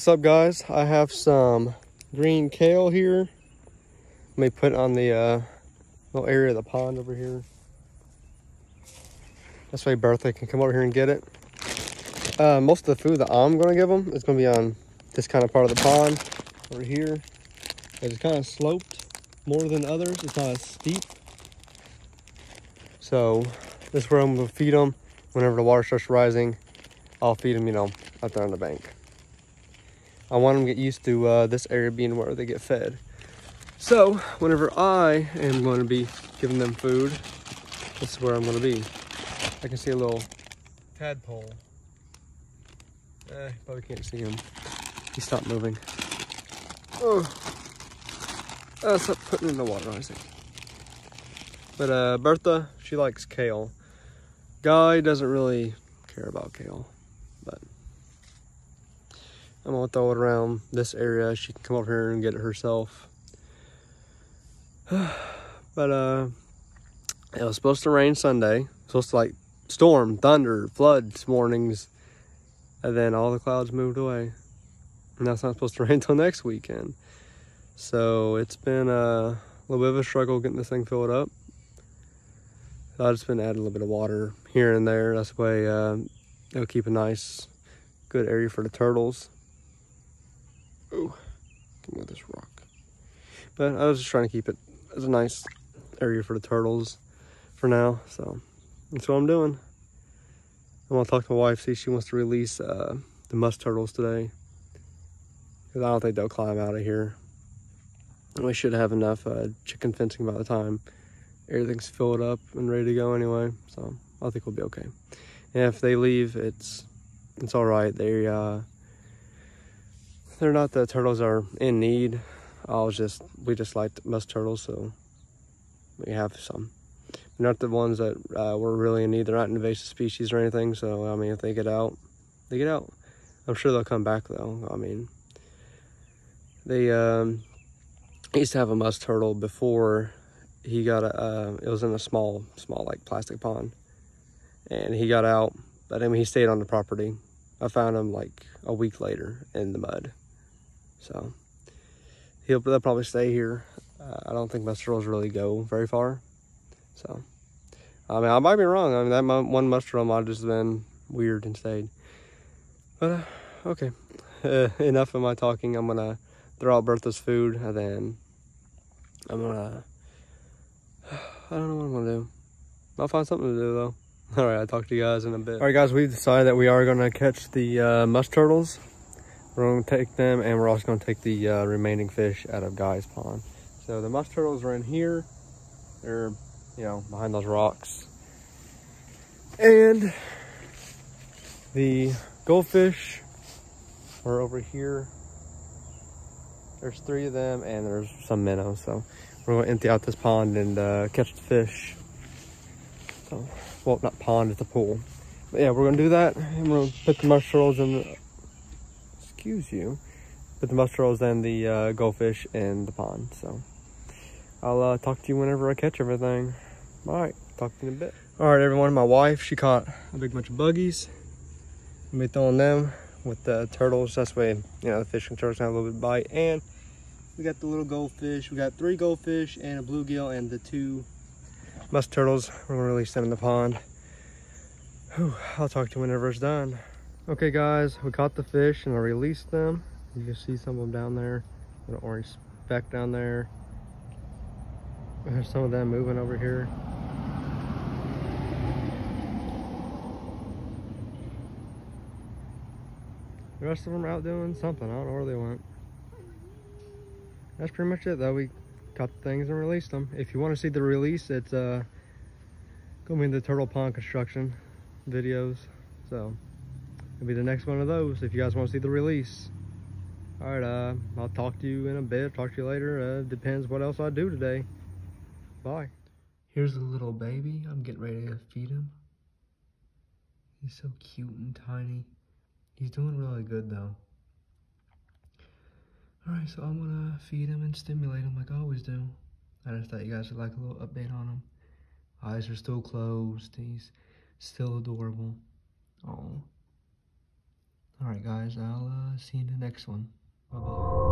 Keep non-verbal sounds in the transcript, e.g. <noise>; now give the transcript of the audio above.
What's up guys? I have some green kale here. Let me put on the uh, little area of the pond over here. that's why Bertha can come over here and get it. Uh, most of the food that I'm gonna give them is gonna be on this kind of part of the pond over here. It's kind of sloped more than others. It's not as steep. So this is where I'm gonna feed them. Whenever the water starts rising, I'll feed them, you know, out there on the bank. I want them to get used to uh, this area being where they get fed. So whenever I am going to be giving them food, this is where I'm going to be. I can see a little tadpole. Eh, probably can't see him. He stopped moving. Oh, uh, stop putting in the water, I think. But uh, Bertha, she likes kale. Guy doesn't really care about kale, I'm gonna throw it around this area. She can come over here and get it herself. <sighs> but uh, it was supposed to rain Sunday. Supposed to like storm, thunder, floods, warnings, and then all the clouds moved away. And that's not supposed to <laughs> rain until next weekend. So it's been a little bit of a struggle getting this thing filled up. I've just been adding a little bit of water here and there. That's the way uh, it'll keep a nice, good area for the turtles. Can this rock. But I was just trying to keep it as a nice area for the turtles for now. So that's what I'm doing. I'm gonna talk to my wife, see if she wants to release uh, the musk turtles today. Because I don't think they'll climb out of here. And we should have enough uh, chicken fencing by the time everything's filled up and ready to go anyway. So I think we'll be okay. And if they leave, it's it's all right. They uh, they're not the turtles are in need. I was just we just liked musk turtles, so we have some. They're not the ones that uh, we're really in need. They're not invasive species or anything. So I mean, if they get out, they get out. I'm sure they'll come back though. I mean, they um, used to have a musk turtle before he got a. Uh, it was in a small, small like plastic pond, and he got out. But I mean, he stayed on the property. I found him like a week later in the mud. So he'll they'll probably stay here. Uh, I don't think musk turtles really go very far. So I mean, I might be wrong. I mean, that one musk turtle might have just been weird and stayed. But uh, okay, uh, <laughs> enough of my talking. I'm gonna throw out Bertha's food and then I'm gonna. <sighs> I don't know what I'm gonna do. I'll find something to do though. <laughs> All right, I'll talk to you guys in a bit. All right, guys, we've decided that we are gonna catch the uh, musk turtles. We're to take them and we're also going to take the uh, remaining fish out of Guy's pond. So the musk turtles are in here. They're, you know, behind those rocks. And the goldfish are over here. There's three of them and there's some minnows. So we're to empty out this pond and uh, catch the fish. So, well, not pond, it's a pool. But yeah, we're going to do that. And we're to put the turtles in the, excuse you, put the musk turtles and the uh, goldfish in the pond. So I'll uh, talk to you whenever I catch everything. All right, talk to you in a bit. All right, everyone, my wife, she caught a big bunch of buggies. I'm be throwing them with the turtles. That's way, you know, the fish turtles have a little bit of bite. And we got the little goldfish. We got three goldfish and a bluegill and the two musk turtles. We're gonna release them in the pond. Whew, I'll talk to you whenever it's done. Okay guys, we caught the fish and I released them. You can see some of them down there. An orange speck down there. There's some of them moving over here. The rest of them are out doing something. I don't know where they went. That's pretty much it though. We caught the things and released them. If you want to see the release, it's uh, going to be in the Turtle Pond construction videos. So It'll be the next one of those if you guys want to see the release. All right, uh, I'll talk to you in a bit. Talk to you later. Uh, depends what else I do today. Bye. Here's the little baby. I'm getting ready to feed him. He's so cute and tiny. He's doing really good though. Alright, so I'm gonna feed him and stimulate him like I always do. I just thought you guys would like a little update on him. Eyes are still closed. He's still adorable. Oh. Alright guys, I'll uh, see you in the next one. Bye-bye.